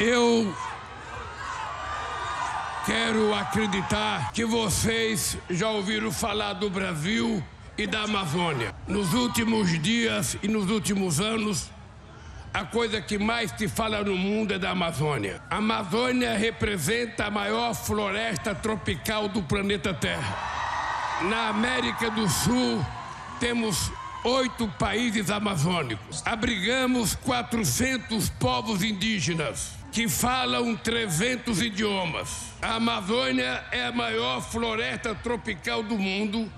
Eu quero acreditar que vocês já ouviram falar do Brasil e da Amazônia. Nos últimos dias e nos últimos anos, a coisa que mais se fala no mundo é da Amazônia. A Amazônia representa a maior floresta tropical do planeta Terra. Na América do Sul, temos oito países amazônicos. Abrigamos 400 povos indígenas que falam 300 idiomas. A Amazônia é a maior floresta tropical do mundo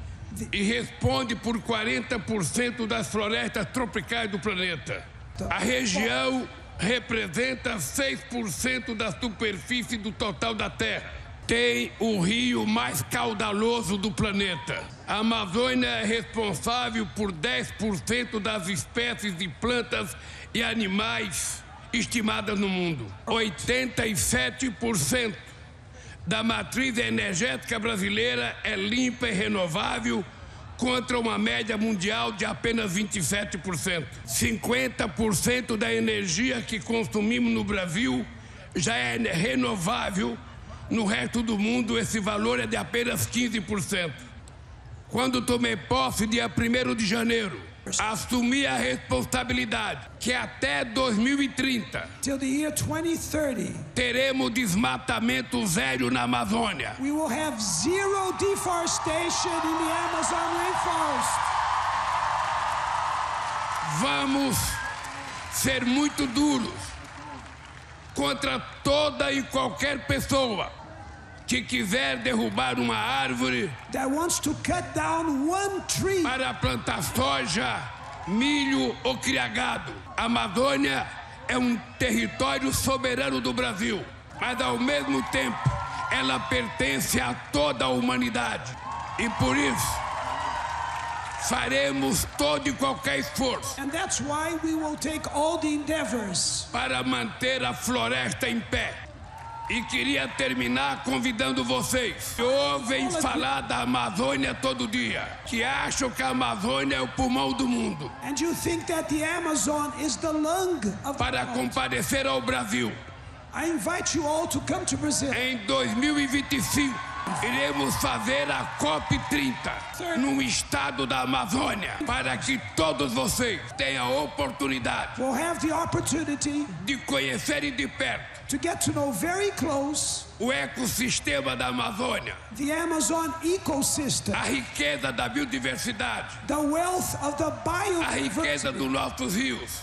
e responde por 40% das florestas tropicais do planeta. A região representa 6% da superfície do total da Terra. Tem o rio mais caudaloso do planeta. A Amazônia é responsável por 10% das espécies de plantas e animais estimadas no mundo. 87% da matriz energética brasileira é limpa e renovável contra uma média mundial de apenas 27%. 50% da energia que consumimos no Brasil já é renovável. No resto do mundo, esse valor é de apenas 15%. Quando tomei posse, dia 1 de janeiro, assumi a responsabilidade que até 2030 till the year 2030 teremos desmatamento zero na Amazônia. we will have zero deforestation in the Amazon rainforest. Vamos ser muito duros contra toda e qualquer pessoa que quiser derrubar uma árvore that wants to cut down one tree para plantar soja, milho ou criagado. A Amazônia é um território soberano do Brasil, mas ao mesmo tempo ela pertence a toda a humanidade. E por isso faremos todo e qualquer esforço and that's why we will take all the endeavors para manter a floresta em pé. E queria terminar convidando vocês. Ouvem falar da Amazônia todo dia, que acham que a Amazônia é o pulmão do mundo, para comparecer ao Brasil. I invite you all to come to Brazil. Em 2025, iremos fazer a COP30 no estado da Amazônia, para que todos vocês tenham a oportunidade we'll have the opportunity de conhecerem de perto to get to know very close o ecossistema da Amazônia, the Amazon ecosystem a riqueza da biodiversidade, the wealth of the a riqueza dos nossos rios,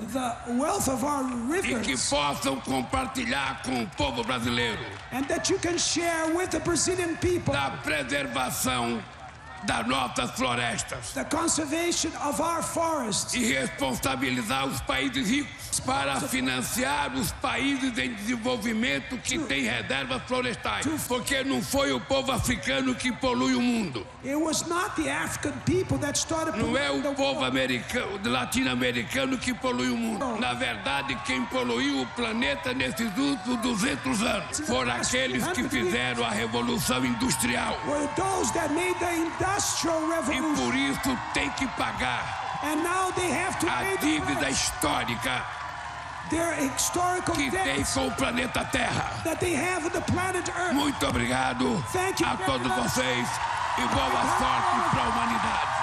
the wealth of our e que rivers. possam compartilhar com o povo brasileiro and that you can share with the Brazilian people da preservação das nossas florestas. the conservation of our forests e responsabilizar os países ricos para financiar os países em desenvolvimento que têm reservas florestais. Porque não foi o povo africano que polui o mundo. it was not the African people that started Não é o povo americano, latino-americano que polui o mundo. Na verdade, quem poluiu o planeta nesses últimos 200 anos foram aqueles que fizeram a Revolução Industrial. were those that made the industrial E por isso tem que pagar a dívida histórica que tem com o planeta Terra. Muito obrigado Thank you a todos vocês e boa sorte para a humanidade.